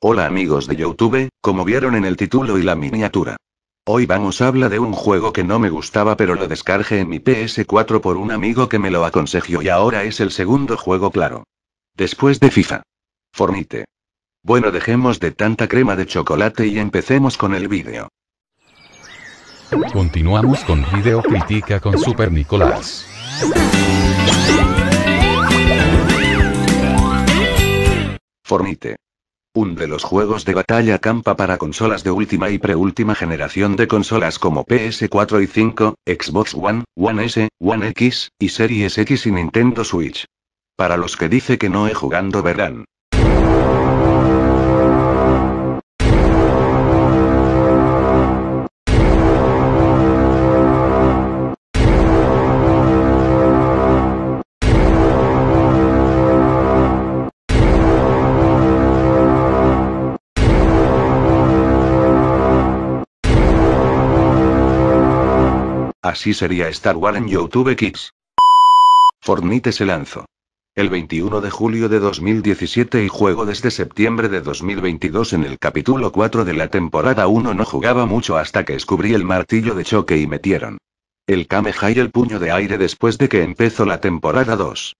Hola amigos de Youtube, como vieron en el título y la miniatura. Hoy vamos a hablar de un juego que no me gustaba pero lo descargué en mi PS4 por un amigo que me lo aconsejó y ahora es el segundo juego claro. Después de FIFA. Fornite. Bueno dejemos de tanta crema de chocolate y empecemos con el vídeo. Continuamos con Video Crítica con Super Nicolás. Fornite. Un de los juegos de batalla campa para consolas de última y preúltima generación de consolas como PS4 y 5, Xbox One, One S, One X, y Series X y Nintendo Switch. Para los que dice que no he jugando verán. Así sería Star Wars en YouTube Kids. Fortnite se lanzó el 21 de julio de 2017 y juego desde septiembre de 2022 en el capítulo 4 de la temporada 1 no jugaba mucho hasta que descubrí el martillo de choque y metieron el Kameha y el puño de aire después de que empezó la temporada 2.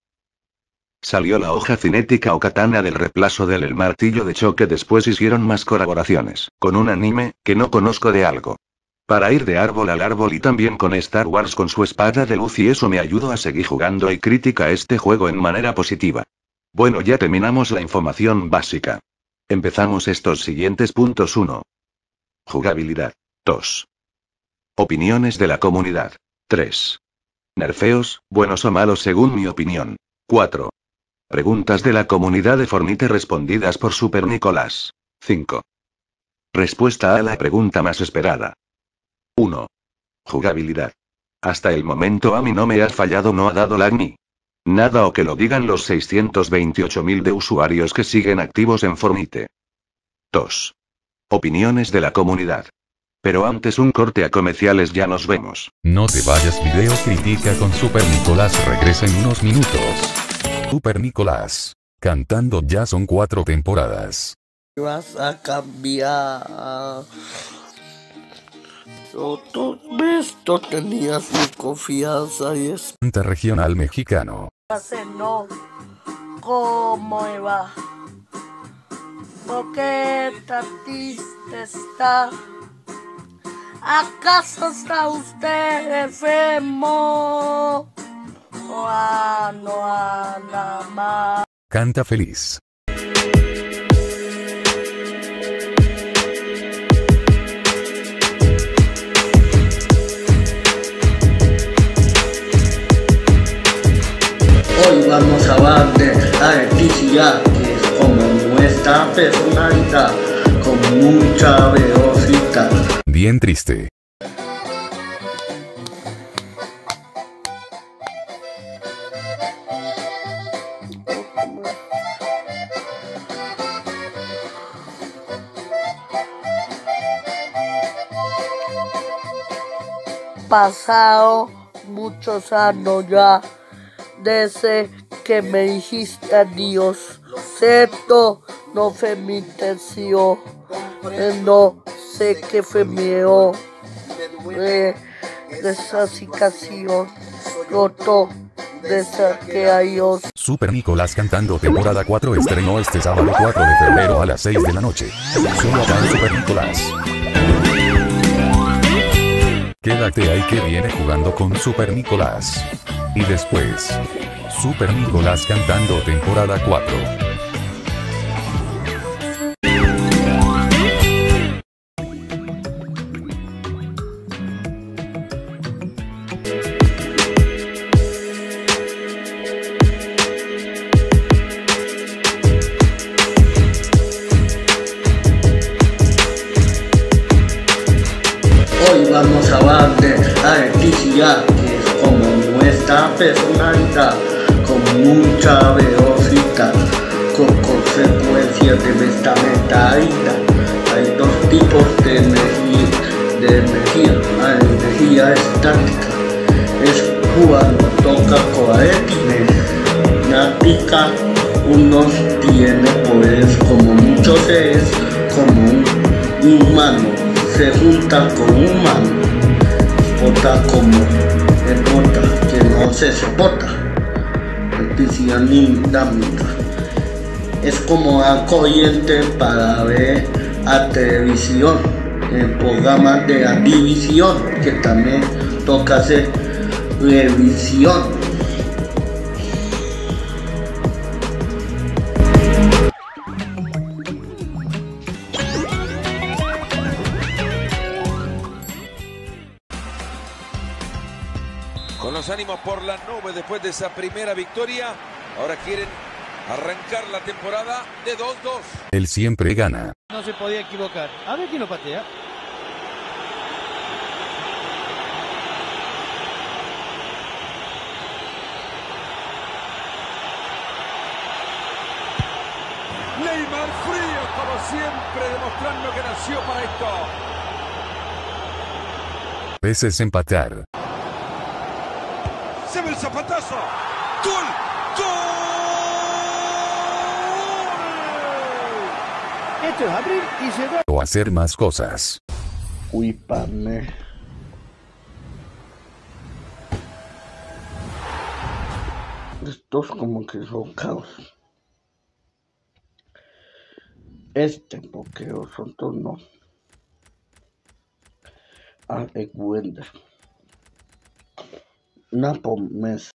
Salió la hoja cinética o katana del reemplazo del el martillo de choque después hicieron más colaboraciones, con un anime, que no conozco de algo. Para ir de árbol al árbol y también con Star Wars con su espada de luz y eso me ayudó a seguir jugando y crítica este juego en manera positiva. Bueno, ya terminamos la información básica. Empezamos estos siguientes puntos 1. Jugabilidad. 2. Opiniones de la comunidad. 3. Nerfeos, buenos o malos según mi opinión. 4. Preguntas de la comunidad de Fornite respondidas por Super Nicolás. 5. Respuesta a la pregunta más esperada. 1. Jugabilidad. Hasta el momento a mí no me ha fallado, no ha dado lag ni nada o que lo digan los 628.000 de usuarios que siguen activos en Fornite. 2. Opiniones de la comunidad. Pero antes un corte a comerciales ya nos vemos. No te vayas video critica con Super Nicolás regresa en unos minutos. Super Nicolás. Cantando ya son cuatro temporadas. Vas a cambiar. Yo todo esto tenía su confianza y es Canta regional mexicano. hace no cómo va ¿Por qué tan triste está? ¿Acaso está usted enfermo? O ah, no anda mal. Canta feliz. Vamos a hablar de la electricidad, que es como nuestra personalidad, con mucha velocidad. Bien triste. Pasado muchos años ya desde que me dijiste adiós. Cierto, no fue mi intención. Eh, No sé qué fue mío. Eh, de esa situación roto. Super Nicolás cantando temporada 4 estrenó este sábado 4 de febrero a las 6 de la noche. Solo acá Super Nicolás. Quédate ahí que viene jugando con Super Nicolás. Y después, Super Nicolás cantando temporada 4. Es como la corriente para ver a televisión, en programas de la división, que también toca hacer revisión. Por la nube después de esa primera victoria, ahora quieren arrancar la temporada de 2-2. Él siempre gana. No se podía equivocar. A ver quién lo patea. Neymar frío como siempre, demostrando que nació para esto. Veces empatar. Se ve el zapatazo. ¡Gol! ¡Gol! Esto es abrir y cerrar. O hacer más cosas. Uy, pane. Estos como que son caos. Este, porque otros no. Ah, es promesa.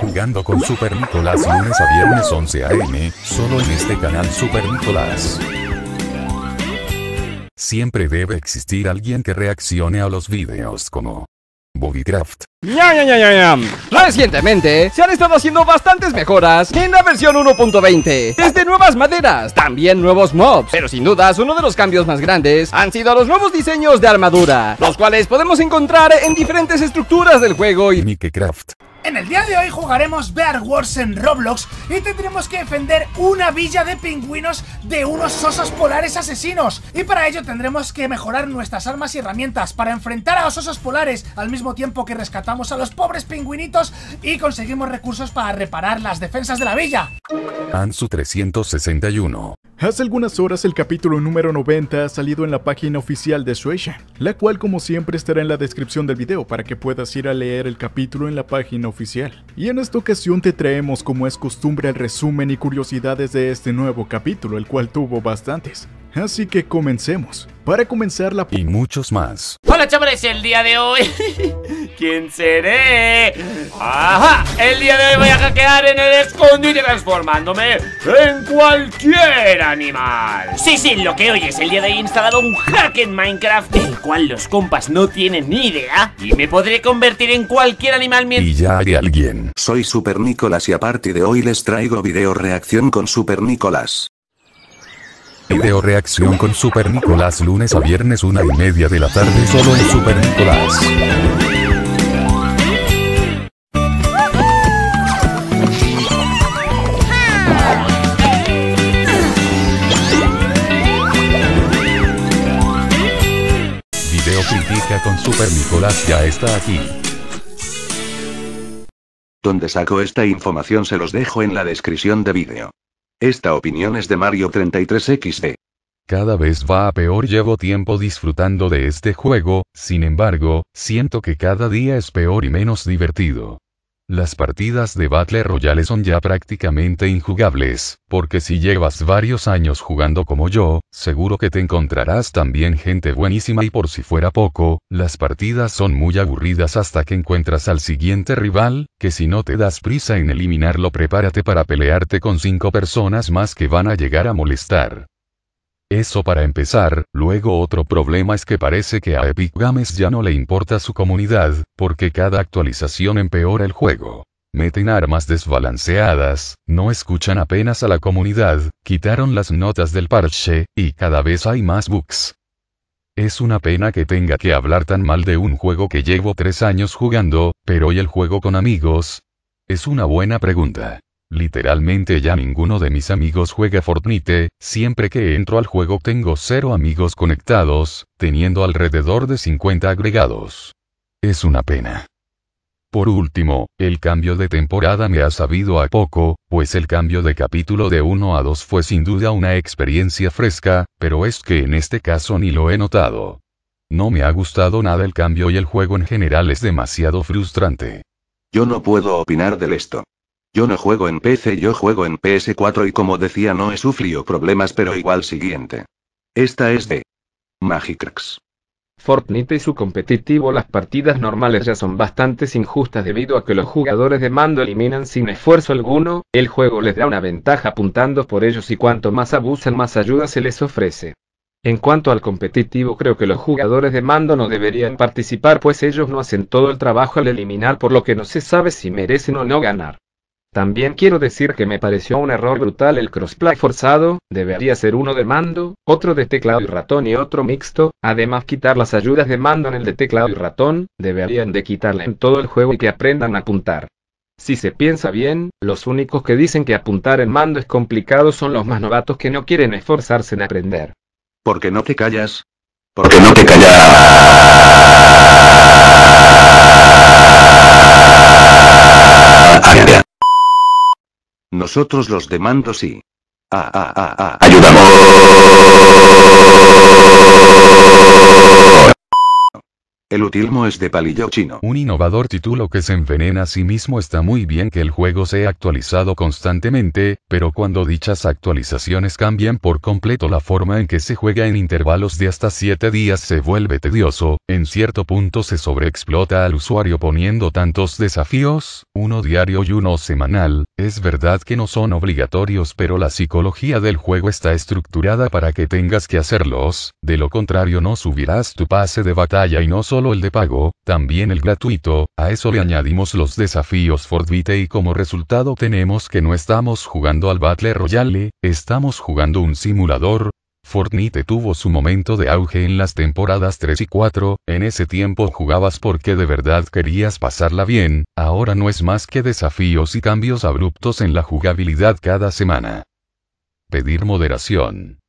Jugando con Super Nicolás lunes a viernes 11 am, solo en este canal Super Nicolás. Siempre debe existir alguien que reaccione a los videos como Boobycraft, ¡Ñam, ñam, ñam, ñam, ñam! Recientemente se han estado haciendo bastantes mejoras en la versión 1.20 Desde nuevas maderas, también nuevos mobs. Pero sin dudas uno de los cambios más grandes han sido los nuevos diseños de armadura Los cuales podemos encontrar en diferentes estructuras del juego y Mickeycraft, En el día de hoy jugaremos Bear Wars en Roblox y tendremos que defender una villa de pingüinos de unos osos polares asesinos. Y para ello tendremos que mejorar nuestras armas y herramientas para enfrentar a los osos polares al mismo tiempo que rescatamos a los pobres pingüinitos y conseguimos recursos para reparar las defensas de la villa. Ansu 361, Hace algunas horas el capítulo número 90 ha salido en la página oficial de Shueisha, la cual como siempre estará en la descripción del video para que puedas ir a leer el capítulo en la página oficial. Y en esta ocasión te traemos como es costumbre el resumen y curiosidades de este nuevo capítulo, el cual tuvo bastantes. Así que comencemos. Para comenzar la... y muchos más. Hola chavales, el día de hoy ¿Quién seré? Ajá, el día de hoy voy a hackear en el escondite transformándome en cualquier animal Sí, sí, lo que oyes, el día de hoy he instalado un hack en Minecraft Del cual los compas no tienen ni idea Y me podré convertir en cualquier animal mientras... Y ya hay alguien. Soy Super Nicolás y a partir de hoy les traigo video reacción con Super Nicolás. Video reacción con Super Nicolás lunes a viernes una y media de la tarde solo en Super Nicolás. Super Nicolás ya está aquí. Donde saco esta información se los dejo en la descripción de vídeo. Esta opinión es de Mario 33XD. Cada vez va a peor, llevo tiempo disfrutando de este juego, sin embargo, siento que cada día es peor y menos divertido. Las partidas de Battle Royale son ya prácticamente injugables, porque si llevas varios años jugando como yo, seguro que te encontrarás también gente buenísima y por si fuera poco, las partidas son muy aburridas hasta que encuentras al siguiente rival, que si no te das prisa en eliminarlo prepárate para pelearte con cinco personas más que van a llegar a molestar. Eso para empezar, luego otro problema es que parece que a Epic Games ya no le importa su comunidad, porque cada actualización empeora el juego. Meten armas desbalanceadas, no escuchan apenas a la comunidad, quitaron las notas del parche, y cada vez hay más bugs. Es una pena que tenga que hablar tan mal de un juego que llevo tres años jugando, pero ¿y el juego con amigos? Es una buena pregunta. Literalmente ya ninguno de mis amigos juega Fortnite, siempre que entro al juego tengo cero amigos conectados, teniendo alrededor de 50 agregados. Es una pena. Por último, el cambio de temporada me ha sabido a poco, pues el cambio de capítulo de 1 a 2 fue sin duda una experiencia fresca, pero es que en este caso ni lo he notado. No me ha gustado nada el cambio y el juego en general es demasiado frustrante. Yo no puedo opinar del esto. Yo no juego en PC, yo juego en PS4 y como decía no he sufrido problemas pero igual siguiente. Esta es de Magicrax. Fortnite y su competitivo las partidas normales ya son bastante injustas debido a que los jugadores de mando eliminan sin esfuerzo alguno, el juego les da una ventaja apuntando por ellos y cuanto más abusan más ayuda se les ofrece. En cuanto al competitivo creo que los jugadores de mando no deberían participar pues ellos no hacen todo el trabajo al eliminar por lo que no se sabe si merecen o no ganar. También quiero decir que me pareció un error brutal el crossplay forzado, debería ser uno de mando, otro de teclado y ratón y otro mixto, además quitar las ayudas de mando en el de teclado y ratón, deberían de quitarla en todo el juego y que aprendan a apuntar. Si se piensa bien, los únicos que dicen que apuntar en mando es complicado son los más novatos que no quieren esforzarse en aprender. ¿Por qué no te callas? ¿Por qué no te callas? Nosotros los demandos sí. Ah, ah, ah, ah. Ayudamos. El Utilmo es de palillo chino. Un innovador título que se envenena a sí mismo está muy bien que el juego sea actualizado constantemente, pero cuando dichas actualizaciones cambian por completo la forma en que se juega en intervalos de hasta 7 días se vuelve tedioso, en cierto punto se sobreexplota al usuario poniendo tantos desafíos, uno diario y uno semanal, es verdad que no son obligatorios pero la psicología del juego está estructurada para que tengas que hacerlos, de lo contrario no subirás tu pase de batalla y no solo el de pago, también el gratuito, a eso le añadimos los desafíos Fortnite y como resultado tenemos que no estamos jugando al Battle Royale, estamos jugando un simulador, Fortnite tuvo su momento de auge en las temporadas 3 y 4, en ese tiempo jugabas porque de verdad querías pasarla bien, ahora no es más que desafíos y cambios abruptos en la jugabilidad cada semana. Pedir moderación.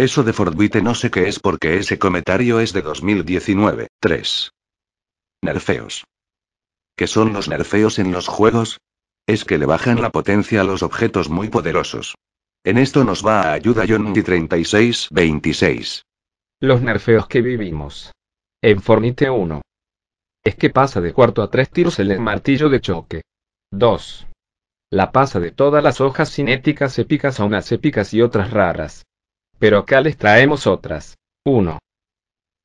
Eso de Fortnite no sé qué es porque ese comentario es de 2019. 3. Nerfeos. ¿Qué son los nerfeos en los juegos? Es que le bajan la potencia a los objetos muy poderosos. En esto nos va a ayuda Yondi 3626. Los nerfeos que vivimos. En Fornite 1. Es que pasa de cuarto a tres tiros el martillo de choque. 2. La pasa de todas las hojas cinéticas épicas a unas épicas y otras raras. Pero acá les traemos otras. 1.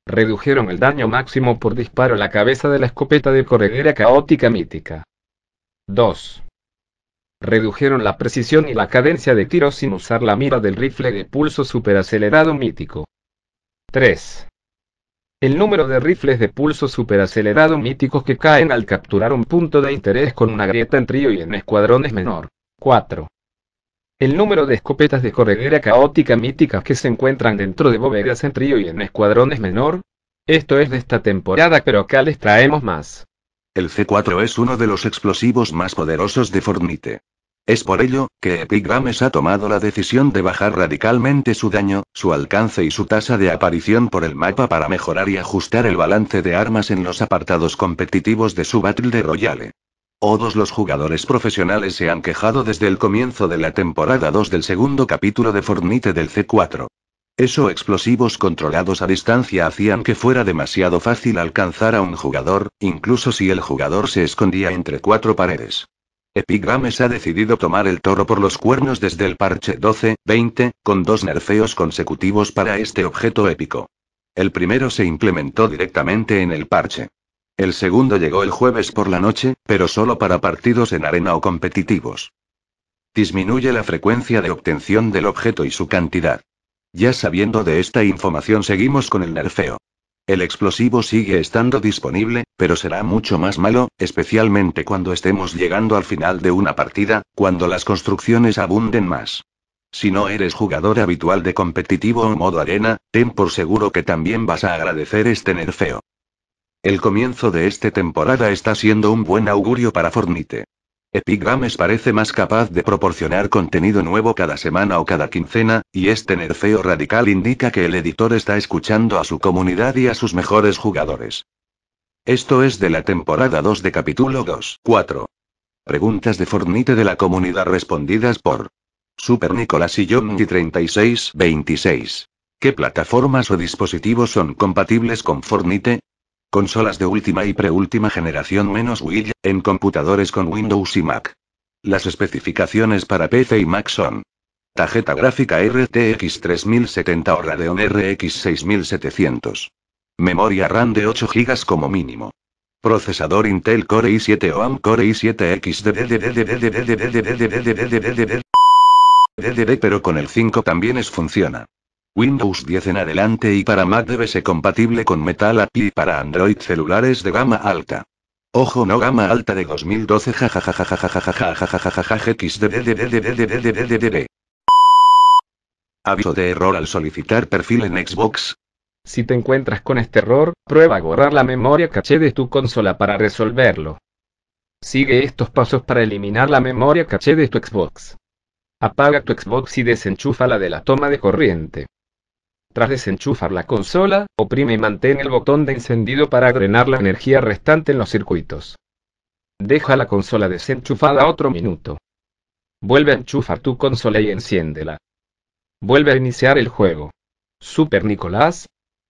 Redujeron el daño máximo por disparo a la cabeza de la escopeta de corredera caótica mítica. 2. Redujeron la precisión y la cadencia de tiro sin usar la mira del rifle de pulso superacelerado mítico. 3. El número de rifles de pulso superacelerado míticos que caen al capturar un punto de interés con una grieta en trío y en escuadrón es menor. 4. El número de escopetas de corredera caótica míticas que se encuentran dentro de bóvedas en trío y en escuadrones menor. Esto es de esta temporada, pero acá les traemos más. El C4 es uno de los explosivos más poderosos de Fortnite. Es por ello, que Epic Games ha tomado la decisión de bajar radicalmente su daño, su alcance y su tasa de aparición por el mapa para mejorar y ajustar el balance de armas en los apartados competitivos de su Battle de Royale. Todos los jugadores profesionales se han quejado desde el comienzo de la temporada 2 del segundo capítulo de Fortnite del C4. Eso explosivos controlados a distancia hacían que fuera demasiado fácil alcanzar a un jugador, incluso si el jugador se escondía entre cuatro paredes. Epic Games ha decidido tomar el toro por los cuernos desde el parche 12-20, con dos nerfeos consecutivos para este objeto épico. El primero se implementó directamente en el parche el segundo llegó el jueves por la noche, pero solo para partidos en arena o competitivos. Disminuye la frecuencia de obtención del objeto y su cantidad. Ya sabiendo de esta información seguimos con el nerfeo. El explosivo sigue estando disponible, pero será mucho más malo, especialmente cuando estemos llegando al final de una partida, cuando las construcciones abunden más. Si no eres jugador habitual de competitivo o modo arena, ten por seguro que también vas a agradecer este nerfeo. El comienzo de esta temporada está siendo un buen augurio para Fornite. Epic Games parece más capaz de proporcionar contenido nuevo cada semana o cada quincena, y este nerfeo radical indica que el editor está escuchando a su comunidad y a sus mejores jugadores. Esto es de la temporada 2 de capítulo 2. 4. Preguntas de Fortnite de la comunidad respondidas por Super Nicolás y Johnny 36 26. ¿Qué plataformas o dispositivos son compatibles con Fortnite? Consolas de última y preúltima generación menos Wii, en computadores con Windows y Mac. Las especificaciones para PC y Mac son Tarjeta gráfica RTX 3070 o Radeon RX 6700. Memoria RAM de 8 GB como mínimo. Procesador Intel Core i7 o ARM Core i7X pero con el 5 también es funciona. Windows 10 en adelante y para Mac debe ser compatible con Metal API para Android celulares de gama alta. Ojo no gama alta de 2012 Aviso de error al solicitar perfil en Xbox. Si te encuentras con este error, prueba a borrar la memoria caché de tu consola para resolverlo. Sigue estos pasos para eliminar la memoria caché de tu Xbox. Apaga tu Xbox y desenchúfala de la toma de corriente. Tras desenchufar la consola, oprime y mantén el botón de encendido para drenar la energía restante en los circuitos. Deja la consola desenchufada otro minuto. Vuelve a enchufar tu consola y enciéndela. Vuelve a iniciar el juego. Super Nicolás,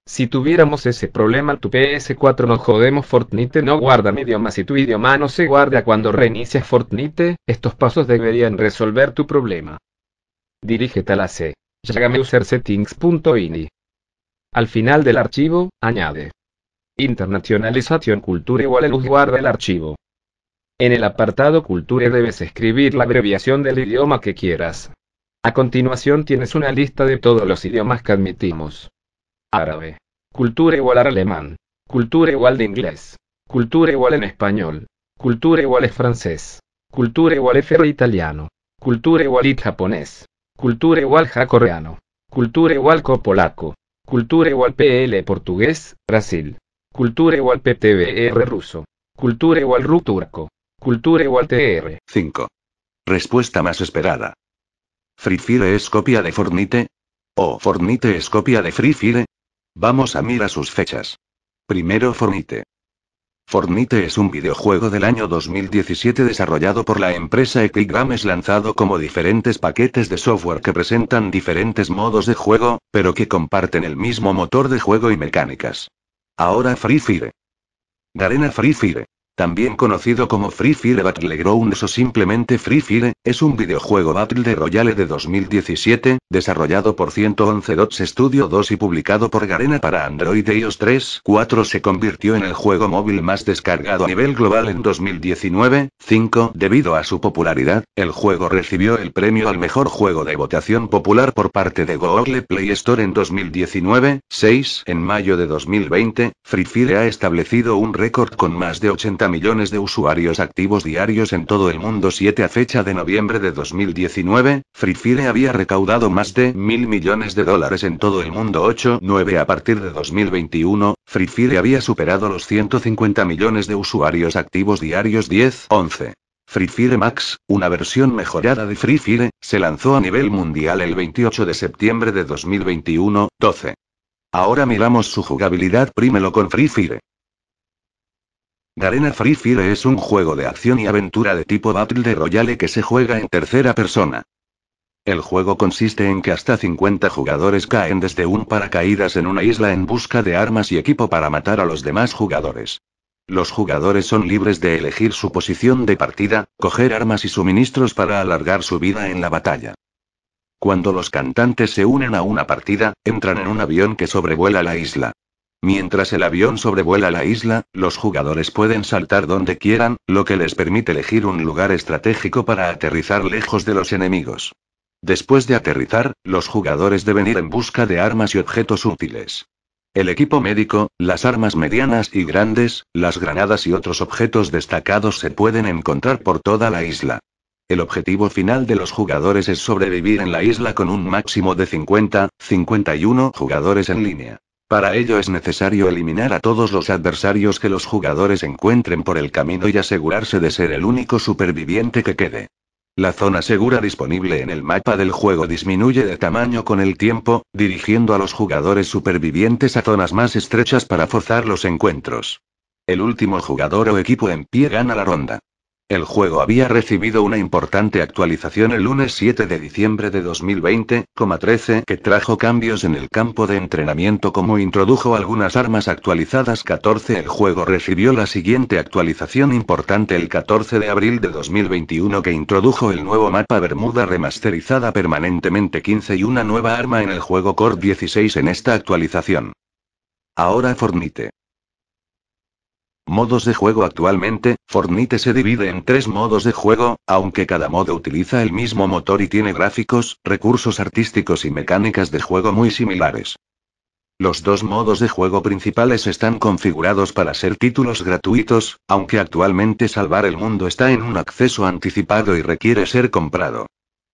si tuviéramos ese problema tu PS4 no jodemos Fortnite no guarda mi idioma si tu idioma no se guarda cuando reinicias Fortnite, estos pasos deberían resolver tu problema. Dirígete a la C. Settings.ini. Al final del archivo, añade. Internacionalización cultura igual el guarda el archivo. En el apartado cultura debes escribir la abreviación del idioma que quieras. A continuación tienes una lista de todos los idiomas que admitimos árabe. Cultura igual a alemán. Cultura igual de inglés. Cultura igual en español. Cultura igual es francés. Cultura igual es italiano. Cultura igual it japonés. Cultura igual coreano. Cultura igual co polaco. Cultura igual PL portugués, Brasil. Cultura igual PTBR ruso. Cultura igual RU turco. Cultura igual TR. 5. Respuesta más esperada. ¿Free Fire es copia de Fortnite? ¿O Fortnite es copia de Free Fire? Vamos a mirar sus fechas. Primero Fornite. Fornite es un videojuego del año 2017 desarrollado por la empresa Epic Games lanzado como diferentes paquetes de software que presentan diferentes modos de juego, pero que comparten el mismo motor de juego y mecánicas. Ahora Free Fire. Garena Free Fire. También conocido como Free Fire Battlegrounds o simplemente Free Fire, es un videojuego Battle de Royale de 2017, desarrollado por 111 Dots Studio 2 y publicado por Garena para Android e iOS 3. 4 se convirtió en el juego móvil más descargado a nivel global en 2019. 5. Debido a su popularidad, el juego recibió el premio al mejor juego de votación popular por parte de Google Play Store en 2019. 6. En mayo de 2020, Free Fire ha establecido un récord con más de 80 millones de usuarios activos diarios en todo el mundo. 7 a fecha de noviembre de 2019, Free Fire había recaudado más de mil millones de dólares en todo el mundo. 8. 9 a partir de 2021, Free Fire había superado los 150 millones de usuarios activos diarios. 10. 11. Free Fire Max, una versión mejorada de Free Fire, se lanzó a nivel mundial el 28 de septiembre de 2021. 12. Ahora miramos su jugabilidad primero con Free Fire. Garena Free Fire es un juego de acción y aventura de tipo Battle de Royale que se juega en tercera persona. El juego consiste en que hasta 50 jugadores caen desde un paracaídas en una isla en busca de armas y equipo para matar a los demás jugadores. Los jugadores son libres de elegir su posición de partida, coger armas y suministros para alargar su vida en la batalla. Cuando los cantantes se unen a una partida, entran en un avión que sobrevuela la isla. Mientras el avión sobrevuela la isla, los jugadores pueden saltar donde quieran, lo que les permite elegir un lugar estratégico para aterrizar lejos de los enemigos. Después de aterrizar, los jugadores deben ir en busca de armas y objetos útiles. El equipo médico, las armas medianas y grandes, las granadas y otros objetos destacados se pueden encontrar por toda la isla. El objetivo final de los jugadores es sobrevivir en la isla con un máximo de 50, 51 jugadores en línea. Para ello es necesario eliminar a todos los adversarios que los jugadores encuentren por el camino y asegurarse de ser el único superviviente que quede. La zona segura disponible en el mapa del juego disminuye de tamaño con el tiempo, dirigiendo a los jugadores supervivientes a zonas más estrechas para forzar los encuentros. El último jugador o equipo en pie gana la ronda. El juego había recibido una importante actualización el lunes 7 de diciembre de 2020,13 que trajo cambios en el campo de entrenamiento como introdujo algunas armas actualizadas 14 El juego recibió la siguiente actualización importante el 14 de abril de 2021 que introdujo el nuevo mapa Bermuda remasterizada permanentemente 15 y una nueva arma en el juego Core 16 en esta actualización. Ahora Fortnite. Modos de juego Actualmente, Fortnite se divide en tres modos de juego, aunque cada modo utiliza el mismo motor y tiene gráficos, recursos artísticos y mecánicas de juego muy similares. Los dos modos de juego principales están configurados para ser títulos gratuitos, aunque actualmente Salvar el Mundo está en un acceso anticipado y requiere ser comprado.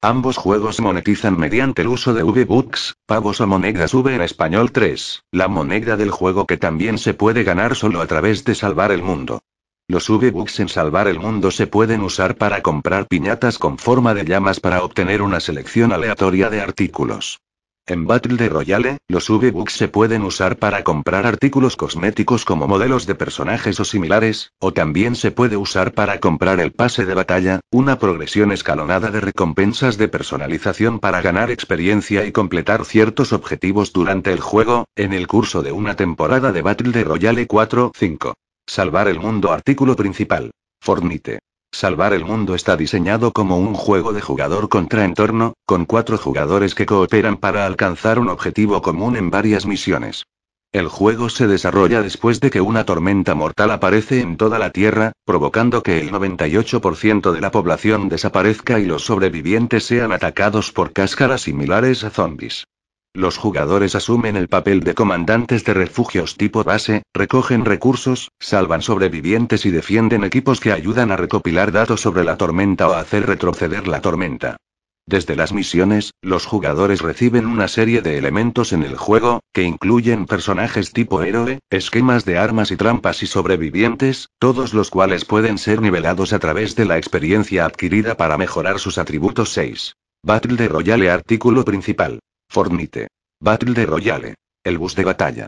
Ambos juegos monetizan mediante el uso de V-Bucks, pavos o monedas V en español 3, la moneda del juego que también se puede ganar solo a través de salvar el mundo. Los V-Bucks en salvar el mundo se pueden usar para comprar piñatas con forma de llamas para obtener una selección aleatoria de artículos. En Battle Royale, los V-Bucks se pueden usar para comprar artículos cosméticos como modelos de personajes o similares, o también se puede usar para comprar el pase de batalla, una progresión escalonada de recompensas de personalización para ganar experiencia y completar ciertos objetivos durante el juego, en el curso de una temporada de Battle Royale 4-5. Salvar el mundo artículo principal. Fornite. Salvar el mundo está diseñado como un juego de jugador contra entorno, con cuatro jugadores que cooperan para alcanzar un objetivo común en varias misiones. El juego se desarrolla después de que una tormenta mortal aparece en toda la Tierra, provocando que el 98% de la población desaparezca y los sobrevivientes sean atacados por cáscaras similares a zombies. Los jugadores asumen el papel de comandantes de refugios tipo base, recogen recursos, salvan sobrevivientes y defienden equipos que ayudan a recopilar datos sobre la tormenta o a hacer retroceder la tormenta. Desde las misiones, los jugadores reciben una serie de elementos en el juego, que incluyen personajes tipo héroe, esquemas de armas y trampas y sobrevivientes, todos los cuales pueden ser nivelados a través de la experiencia adquirida para mejorar sus atributos 6. Battle de Royale Artículo principal. Fornite. Battle Royale. El bus de batalla.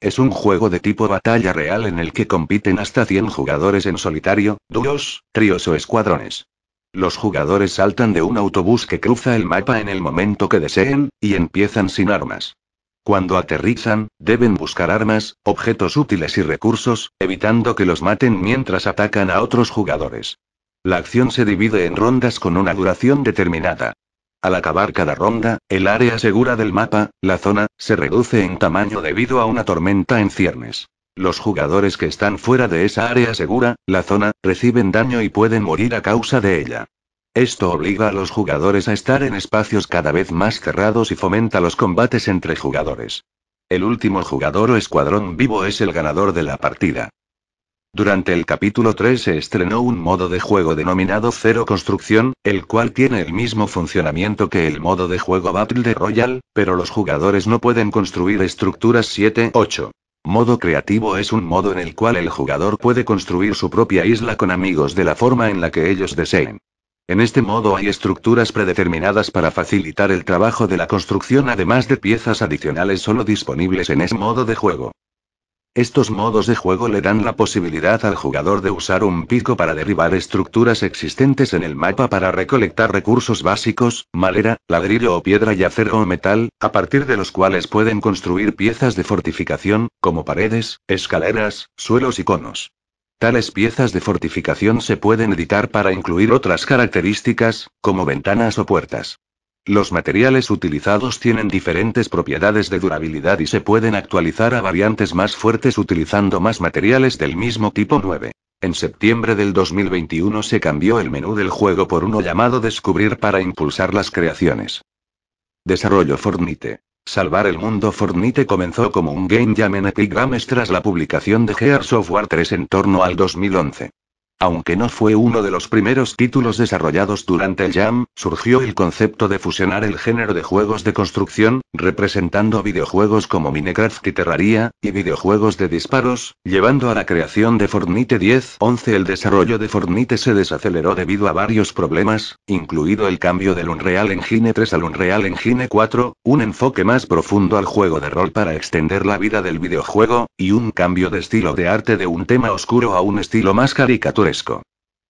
Es un juego de tipo batalla real en el que compiten hasta 100 jugadores en solitario, dúos, tríos o escuadrones. Los jugadores saltan de un autobús que cruza el mapa en el momento que deseen, y empiezan sin armas. Cuando aterrizan, deben buscar armas, objetos útiles y recursos, evitando que los maten mientras atacan a otros jugadores. La acción se divide en rondas con una duración determinada. Al acabar cada ronda, el área segura del mapa, la zona, se reduce en tamaño debido a una tormenta en ciernes. Los jugadores que están fuera de esa área segura, la zona, reciben daño y pueden morir a causa de ella. Esto obliga a los jugadores a estar en espacios cada vez más cerrados y fomenta los combates entre jugadores. El último jugador o escuadrón vivo es el ganador de la partida. Durante el capítulo 3 se estrenó un modo de juego denominado Cero Construcción, el cual tiene el mismo funcionamiento que el modo de juego Battle de Royal, pero los jugadores no pueden construir estructuras 7-8. Modo creativo es un modo en el cual el jugador puede construir su propia isla con amigos de la forma en la que ellos deseen. En este modo hay estructuras predeterminadas para facilitar el trabajo de la construcción además de piezas adicionales solo disponibles en ese modo de juego. Estos modos de juego le dan la posibilidad al jugador de usar un pico para derribar estructuras existentes en el mapa para recolectar recursos básicos, madera, ladrillo o piedra y acero o metal, a partir de los cuales pueden construir piezas de fortificación, como paredes, escaleras, suelos y conos. Tales piezas de fortificación se pueden editar para incluir otras características, como ventanas o puertas. Los materiales utilizados tienen diferentes propiedades de durabilidad y se pueden actualizar a variantes más fuertes utilizando más materiales del mismo tipo 9. En septiembre del 2021 se cambió el menú del juego por uno llamado Descubrir para impulsar las creaciones. Desarrollo Fortnite. Salvar el mundo Fortnite comenzó como un game jam en Epic Games tras la publicación de Gear Software 3 en torno al 2011. Aunque no fue uno de los primeros títulos desarrollados durante el Jam, surgió el concepto de fusionar el género de juegos de construcción, representando videojuegos como Minecraft y Terraria, y videojuegos de disparos, llevando a la creación de Fortnite 10-11. El desarrollo de Fortnite se desaceleró debido a varios problemas, incluido el cambio del Unreal Engine 3 al Unreal Engine 4, un enfoque más profundo al juego de rol para extender la vida del videojuego, y un cambio de estilo de arte de un tema oscuro a un estilo más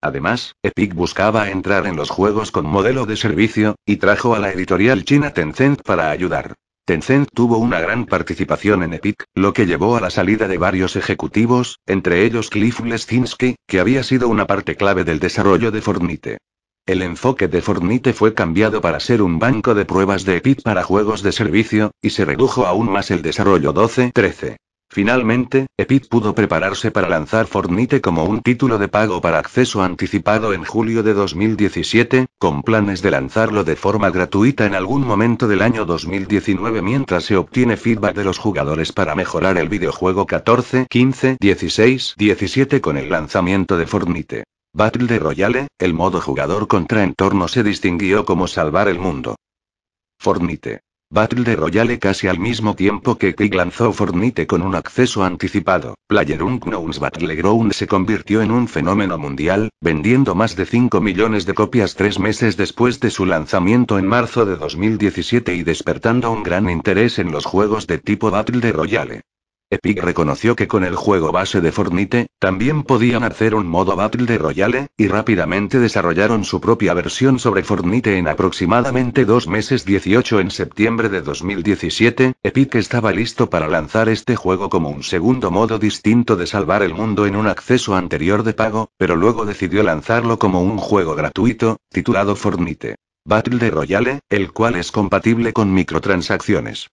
Además, Epic buscaba entrar en los juegos con modelo de servicio, y trajo a la editorial china Tencent para ayudar. Tencent tuvo una gran participación en Epic, lo que llevó a la salida de varios ejecutivos, entre ellos Cliff Lesinski, que había sido una parte clave del desarrollo de Fortnite. El enfoque de Fortnite fue cambiado para ser un banco de pruebas de Epic para juegos de servicio, y se redujo aún más el desarrollo 12-13. Finalmente, Epic pudo prepararse para lanzar Fortnite como un título de pago para acceso anticipado en julio de 2017, con planes de lanzarlo de forma gratuita en algún momento del año 2019 mientras se obtiene feedback de los jugadores para mejorar el videojuego 14, 15, 16, 17 con el lanzamiento de Fortnite. Battle de Royale, el modo jugador contra entorno se distinguió como salvar el mundo. Fortnite. Battle Royale casi al mismo tiempo que Epic lanzó Fortnite con un acceso anticipado. PlayerUnknown's Battleground se convirtió en un fenómeno mundial, vendiendo más de 5 millones de copias tres meses después de su lanzamiento en marzo de 2017 y despertando un gran interés en los juegos de tipo Battle Royale. Epic reconoció que con el juego base de Fortnite, también podían hacer un modo Battle de Royale, y rápidamente desarrollaron su propia versión sobre Fortnite en aproximadamente dos meses 18 en septiembre de 2017, Epic estaba listo para lanzar este juego como un segundo modo distinto de salvar el mundo en un acceso anterior de pago, pero luego decidió lanzarlo como un juego gratuito, titulado Fortnite. Battle de Royale, el cual es compatible con microtransacciones.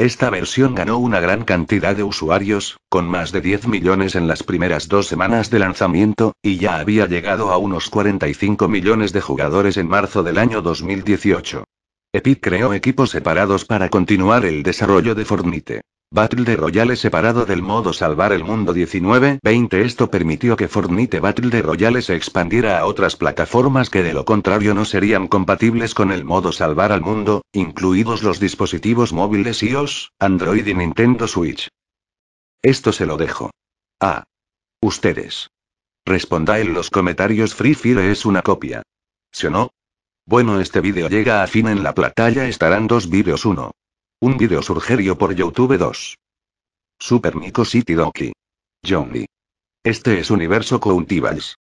Esta versión ganó una gran cantidad de usuarios, con más de 10 millones en las primeras dos semanas de lanzamiento, y ya había llegado a unos 45 millones de jugadores en marzo del año 2018. Epic creó equipos separados para continuar el desarrollo de Fortnite. Battle Royale separado del modo Salvar el Mundo 19-20 Esto permitió que Fortnite Battle Royale se expandiera a otras plataformas que de lo contrario no serían compatibles con el modo Salvar al Mundo, incluidos los dispositivos móviles iOS, Android y Nintendo Switch. Esto se lo dejo. A. Ustedes. Responda en los comentarios Free Fire es una copia. ¿Sí o no? Bueno este vídeo llega a fin en la pantalla estarán dos vídeos uno. Un video surgerio por YouTube 2. Super Nico City Donkey. Johnny. Este es Universo Countivals.